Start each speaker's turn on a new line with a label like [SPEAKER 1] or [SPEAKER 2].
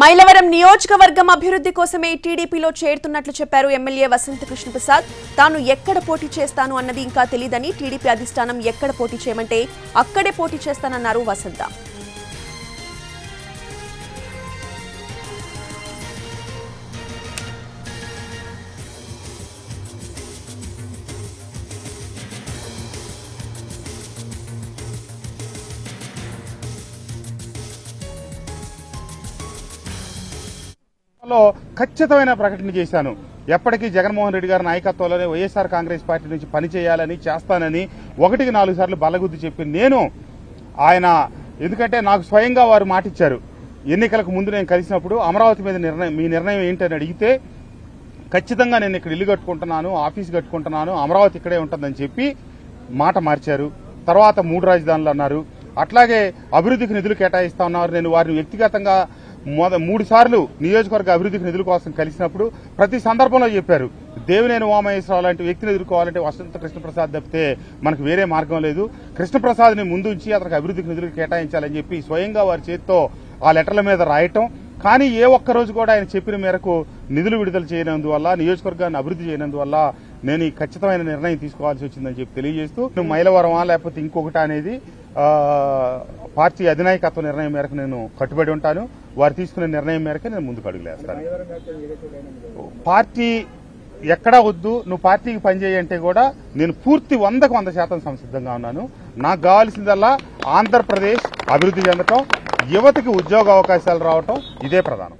[SPEAKER 1] మైలవరం నియోజకవర్గం అభివృద్ధి కోసమే టీడీపీలో చేరుతున్నట్లు చెప్పారు ఎమ్మెల్యే వసంత కృష్ణప్రసాద్. తాను ఎక్కడ పోటీ చేస్తాను అన్నది ఇంకా తెలియదని టీడీపీ అధిష్టానం ఎక్కడ పోటీ చేయమంటే అక్కడే పోటీ చేస్తానన్నారు వసంత.
[SPEAKER 2] లో ఖచ్చితమైన ప్రకటన చేశాను. ఎప్పటికీ జగన్మోహన్ రెడ్డి గారి నాయకత్వంలోనే వైఎస్ఆర్ కాంగ్రెస్ పార్టీ నుంచి పని చేయాలని చేస్తానని ఒకటికి నాలుగు సార్లు బలగుద్ది చెప్పి నేను ఆయన ఎందుకంటే నాకు స్వయంగా వారు మాటిచ్చారు. ఎన్నికలకు ముందు నేను కలిసినప్పుడు అమరావతి మీద నిర్ణయం మీ నిర్ణయం ఏంటని అడిగితే ఖచ్చితంగా నేను ఇక్కడ ఇల్లు కట్టుకుంటున్నాను ఆఫీస్ కట్టుకుంటున్నాను అమరావతి ఇక్కడే ఉంటుందని చెప్పి మాట మార్చారు. తర్వాత మూడు రాజధానులు అన్నారు. అట్లాగే అభివృద్ధికి నిధులు కేటాయిస్తా ఉన్నారు. నేను వారిని వ్యక్తిగతంగా మూడు సార్లు నియోజకవర్గ అభివృద్ధికి నిధుల కోసం కలిసినప్పుడు ప్రతి సందర్భంలో చెప్పారు. దేవినేని ఉమామహేశ్వరరావు లాంటి వ్యక్తిని ఎదుర్కోవాలంటే వసంత కృష్ణప్రసాద్ తప్పితే మనకు వేరే మార్గం లేదు. కృష్ణప్రసాద్ని ముందు ఉంచి అతనికి అభివృద్ధికి నిధులు కేటాయించాలని చెప్పి స్వయంగా వారి చేతితో ఆ లెటర్ల మీద రాయటం. కానీ ఏ ఒక్క రోజు కూడా ఆయన చెప్పిన మేరకు నిధులు విడుదల చేయనందువల్ల నియోజకవర్గాన్ని అభివృద్ధి చేయనందువల్ల నేను ఈ ఖచ్చితమైన నిర్ణయం తీసుకోవాల్సి వచ్చిందని చెప్పి తెలియజేస్తూ నేను మైలవరమా లేకపోతే ఇంకొకటి అనేది పార్టీ అధినాయకత్వ నిర్ణయం మేరకు నేను కట్టుబడి ఉంటాను. వారు తీసుకునే నిర్ణయం మేరకే నేను ముందుకు అడుగులేస్తాను పార్టీ ఎక్కడా వద్దు నువ్వు పార్టీకి పనిచేయంటే కూడా నేను పూర్తి వందకు వంద శాతం సంసిద్ధంగా ఉన్నాను. నాకు కావాల్సిందల్లా ఆంధ్రప్రదేశ్ అభివృద్ధి చెందటం యువతకి ఉద్యోగ అవకాశాలు రావటం ఇదే ప్రధానం.